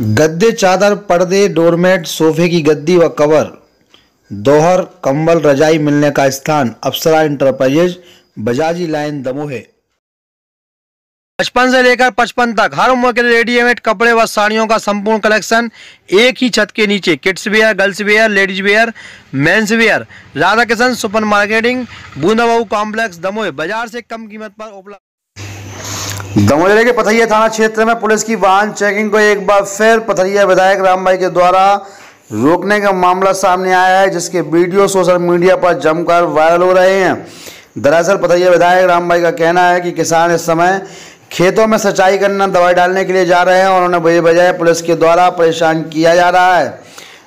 गद्दे, चादर, पर्दे, डोरमेट, सोफे की गद्दी व कवर। दोहर, कंबल, रजाई मिलने का स्थान, अप्सरा इंटरप्राइजेज बजाजी लाइन दमोह। बचपन से लेकर पचपन तक, हर उम्र के रेडीमेड कपड़े व साड़ियों का संपूर्ण कलेक्शन एक ही छत के नीचे kids wear girls wear ladies wear men's wear Radha Kishan super marketing बूंदाबाऊ complex Damoh, बाज़ार से कम कीमत पर उपलब्ध। दमोह ज़िले के पथरिया थाना क्षेत्र में पुलिस की वाहन चेकिंग को एक बार फिर पथरिया विधायक राम भाई के द्वारा रोकने का मामला सामने आया है, जिसके वीडियो सोशल मीडिया पर जमकर वायरल हो रहे हैं। दरअसल पथरिया विधायक राम भाई का कहना है कि किसान इस समय खेतों में सिंचाई करना, दवाई डालने के लिए जा रहे हैं और उन्हें बजे बजाय पुलिस के द्वारा परेशान किया जा रहा है,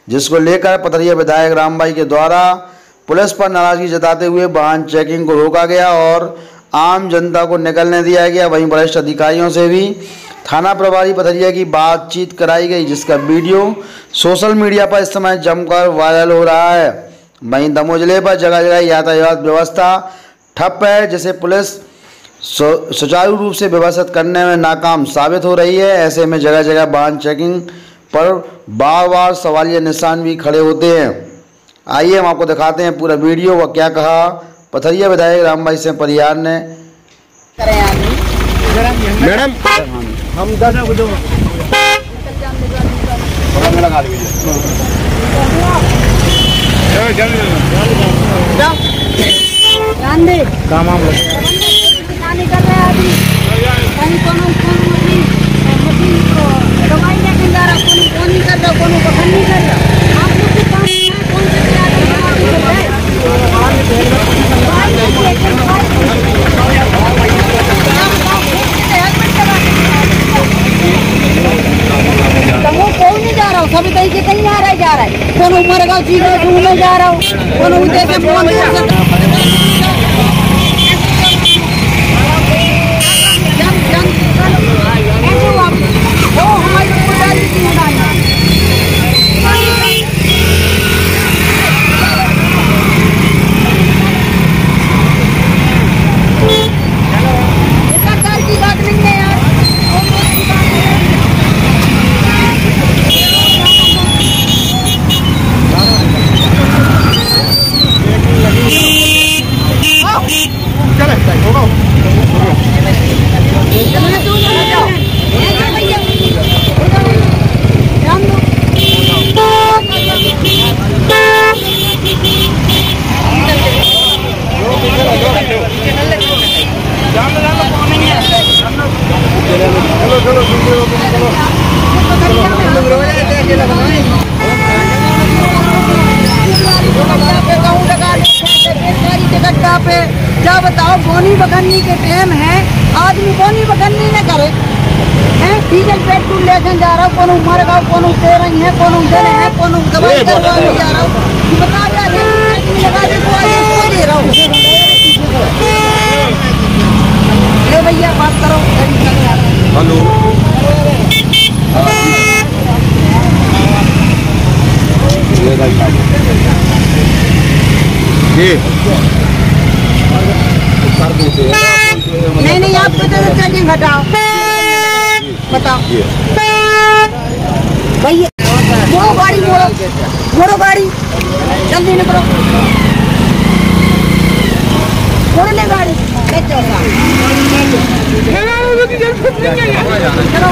जिसको लेकर पथरिया विधायक राम भाई के द्वारा पुलिस पर नाराज़गी जताते हुए वाहन चेकिंग को रोका गया और आम जनता को निकलने दिया गया, वहीं वरिष्ठ अधिकारियों से भी थाना प्रभारी पथरिया की बातचीत कराई गई, जिसका वीडियो सोशल मीडिया पर इस समय जमकर वायरल हो रहा है। वहीं दमोह ज़िले पर जगह जगह यातायात व्यवस्था ठप है, जिसे पुलिस सुचारू रूप से व्यवस्थित करने में नाकाम साबित हो रही है। ऐसे में जगह जगह वाहन चेकिंग पर बार बार सवालिया निशान भी खड़े होते हैं। आइए हम आपको दिखाते हैं पूरा वीडियो व क्या कहा पथरिया विधायक राम भाई सिंह परियार ने मैडम हम दस लगा काम हम निकल रहा है अभी कहीं कोनो कोनो मशीन मशीन को दवाई लेके जा रहा कोनो कौन नहीं कर रहा कोनो पसंद नहीं कर रहा आप लोग के काम है कौन से क्या नहीं जा रहा हूँ सभी कहीं के कहीं आ रहा है जा रहा है ढूँढने जा रहा हूँ कोनो उदय से फ़ोन की बात नहीं है यार चलने दो चले जाओ ऐसे भैया उधर ध्यान दो पे क्या बताओ बोनी बगन्नी के टाइम है आदमी बोनी बगन्नी न करे हैं डीजल पेट्रोल लेके जा रहा हूँ कोनो मर गया कोनो दे रही है कोनो दे रहे हैं कोनो दवाई करवाने जा रहा हूँ बता रहा है कि लगा दे तो आगे को दे रहा हूँ ले भैया बात करो हेलो ये नहीं नहीं आप तो चेकिंग हटाओ बताओ भैया मोड़ो गाड़ी मोड़ो मोड़ो गाड़ी जल्दी निकलो मोड़ ले गाड़ी चलो